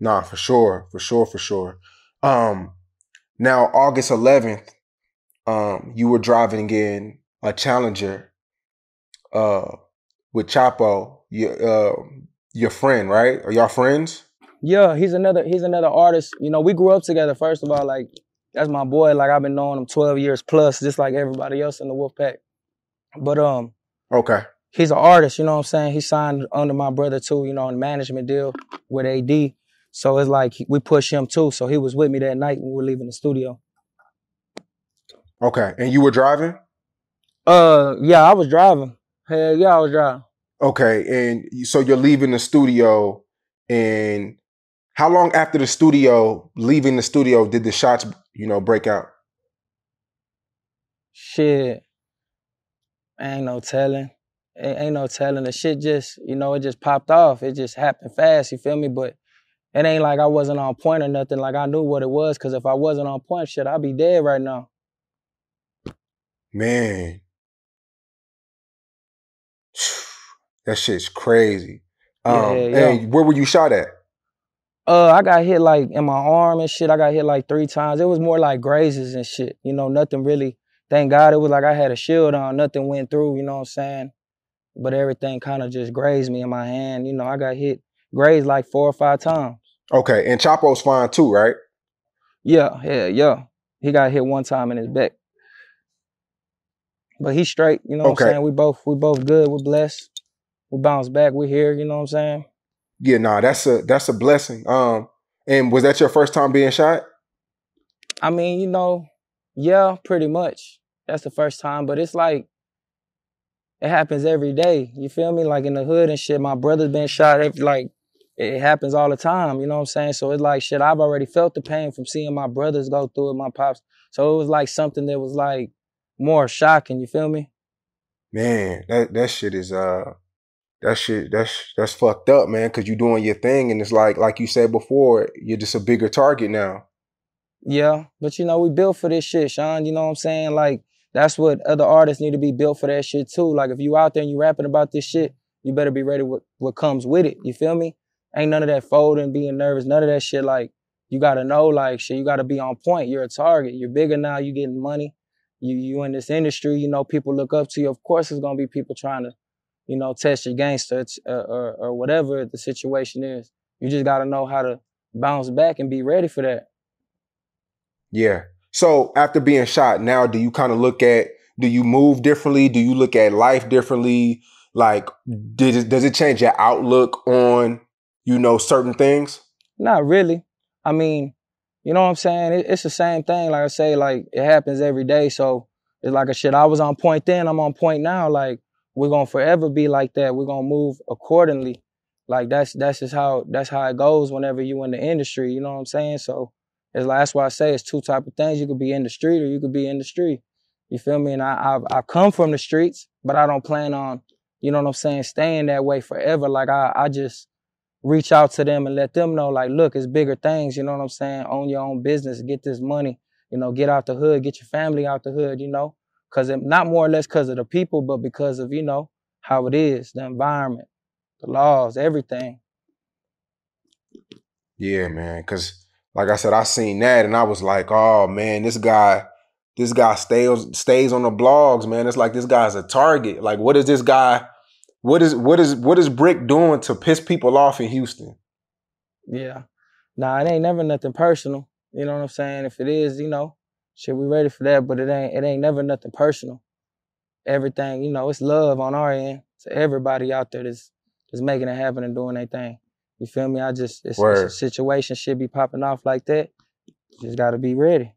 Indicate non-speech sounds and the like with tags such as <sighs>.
Nah, for sure, for sure, for sure. Um, now August 11th, um, you were driving in a Challenger, uh, with Chapo, your uh, your friend, right? Are y'all friends? Yeah, he's another he's another artist. You know, we grew up together. First of all, like that's my boy. Like I've been knowing him 12 years plus, just like everybody else in the Wolfpack. But um, Okay. he's an artist. You know what I'm saying? He signed under my brother too. You know, on a management deal with AD. So it's like we push him too. So he was with me that night when we were leaving the studio. Okay. And you were driving? Uh, yeah, I was driving. Hell yeah, I was driving. Okay. And so you're leaving the studio and how long after the studio, leaving the studio, did the shots, you know, break out? Shit. Ain't no telling. Ain't ain't no telling. The shit just, you know, it just popped off. It just happened fast, you feel me? But it ain't like I wasn't on point or nothing. Like I knew what it was, cause if I wasn't on point, shit, I'd be dead right now. Man. <sighs> That shit's crazy. Um, Yeah, yeah. And where were you shot at? Uh, I got hit like in my arm and shit. I got hit like three times. It was more like grazes and shit. You know, nothing really. Thank God it was like I had a shield on. Nothing went through. You know what I'm saying? But everything kind of just grazed me in my hand. You know, I got hit grazed like four or five times. Okay. And Chapo's fine too, right? Yeah, yeah, yeah. He got hit one time in his back. But he's straight, you know what Okay. I'm saying? We both we both good, we're blessed. We bounce back, we're here, you know what I'm saying? Yeah, nah, that's a that's a blessing. Um, and was that your first time being shot? I mean, you know, yeah, pretty much. That's the first time, but it's like it happens every day. You feel me? Like in the hood and shit. My brother's been shot every like it happens all the time, you know what I'm saying? So it's like shit, I've already felt the pain from seeing my brothers go through it, my pops. So it was like something that was like more shocking, you feel me? Man, that that shit is uh that shit that's that's fucked up, man, cuz you're doing your thing and it's like like you said before, you're just a bigger target now. Yeah, but you know, we built for this shit, Shawn. You know what I'm saying? Like, that's what other artists need to be built for that shit too. Like, if you out there and you rapping about this shit, you better be ready with what comes with it. You feel me? Ain't none of that folding, being nervous, none of that shit. Like, you gotta know, like, shit, you gotta be on point. You're a target. You're bigger now. You getting money. You you in this industry. You know, people look up to you. Of course, it's gonna be people trying to, you know, test your gangster uh, or or whatever the situation is. You just gotta know how to bounce back and be ready for that. Yeah. So after being shot, now do you kind of look at do you move differently? Do you look at life differently? Like did it, does it change your outlook on you know certain things? Not really. I mean, you know what I'm saying? It, it's the same thing. Like I say, like it happens every day. So it's like a shit. I was on point then. I'm on point now. Like we're gonna forever be like that. We're gonna move accordingly. Like that's that's just how that's how it goes. Whenever you in the industry, you know what I'm saying? So it's like that's why I say it's two type of things. You could be in the street or you could be in the street. You feel me? And I I've, I come from the streets, but I don't plan on, you know what I'm saying, staying that way forever. Like I I just reach out to them and let them know, like, look, it's bigger things, you know what I'm saying? Own your own business, get this money, you know, get out the hood, get your family out the hood, you know? Cause not more or less because of the people, but because of, you know, how it is, the environment, the laws, everything. Yeah, man. Cause like I said, I seen that and I was like, oh man, this guy, this guy stays stays on the blogs, man. It's like this guy's a target. Like, what is this guy? What is what is what is Brick doing to piss people off in Houston? Yeah. Nah, it ain't never nothing personal. You know what I'm saying? If it is, you know, shit, we ready for that, but it ain't it ain't never nothing personal. Everything, you know, it's love on our end to everybody out there that's that's making it happen and doing their thing. You feel me? I just it's, it's a situation should be popping off like that. Just gotta be ready.